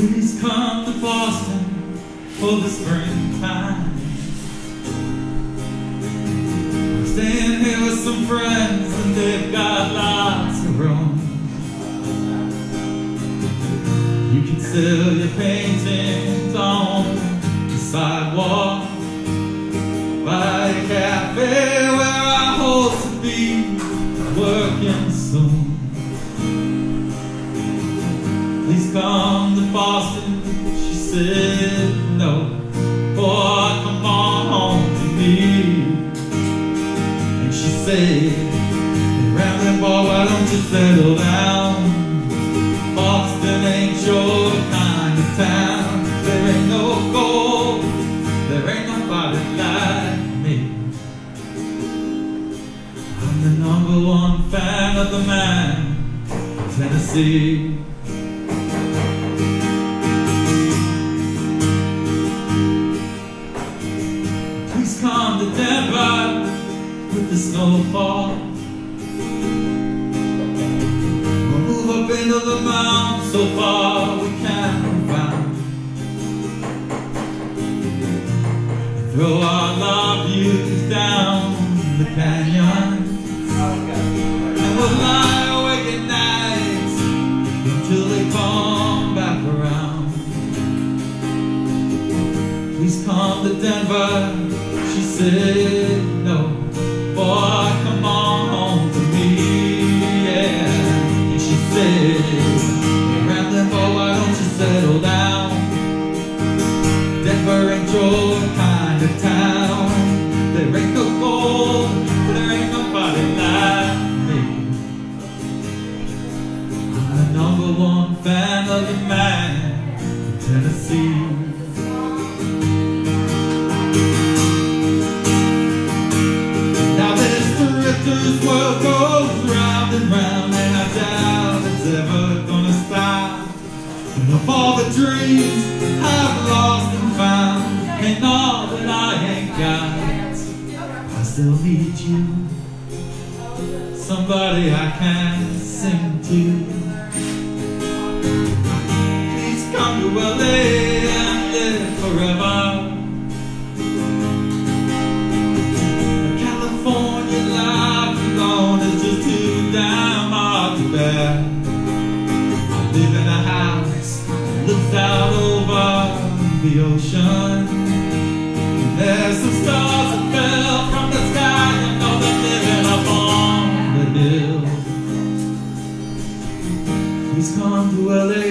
Please come to Boston for the springtime. I'm staying here with some friends and they've got lots of room. You can sell your paintings on the sidewalk by a cafe said no. Boy, come on home to me. And she said, rambling boy, why don't you settle down? Boston ain't your kind of town. There ain't no gold. There ain't nobody like me. I'm the number one fan of the man Tennessee. With the. We'll move up into the mountains so far we can find. And throw our love views down the canyon. And we'll lie awake at night until they come back around. Please come to Denver. She said no. Boy, come on home to me. And she said, boy, why don't you settle down? Denver ain't your kind of town. Gold. There ain't nobody like me. I'm the number one fan of the man Tennessee. Ever gonna stop. And of all the dreams I've lost and found And all that I ain't got I still need you. Somebody I can sing to live in a house that looks out over the ocean. There's some stars that fell from the sky, you know they're living up on the hill. Please come to LA.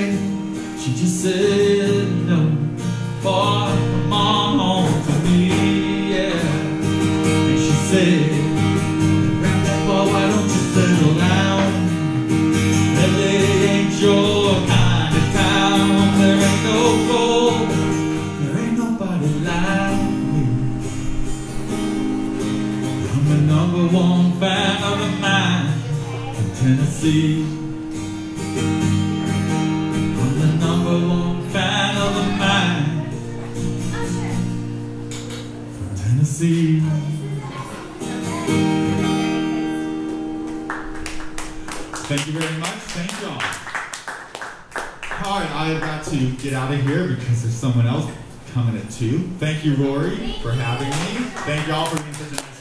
She just said no. Boy, come on home to me, yeah. And she said, Grandpa, why don't you settle down? The number one fan of the man in Tennessee. I'm the number one fan of the man from Tennessee. Thank you very much. Thank y'all. All right, I've got to get out of here because there's someone else coming at two. Thank you, Rory, for having me. Thank y'all for being such a nice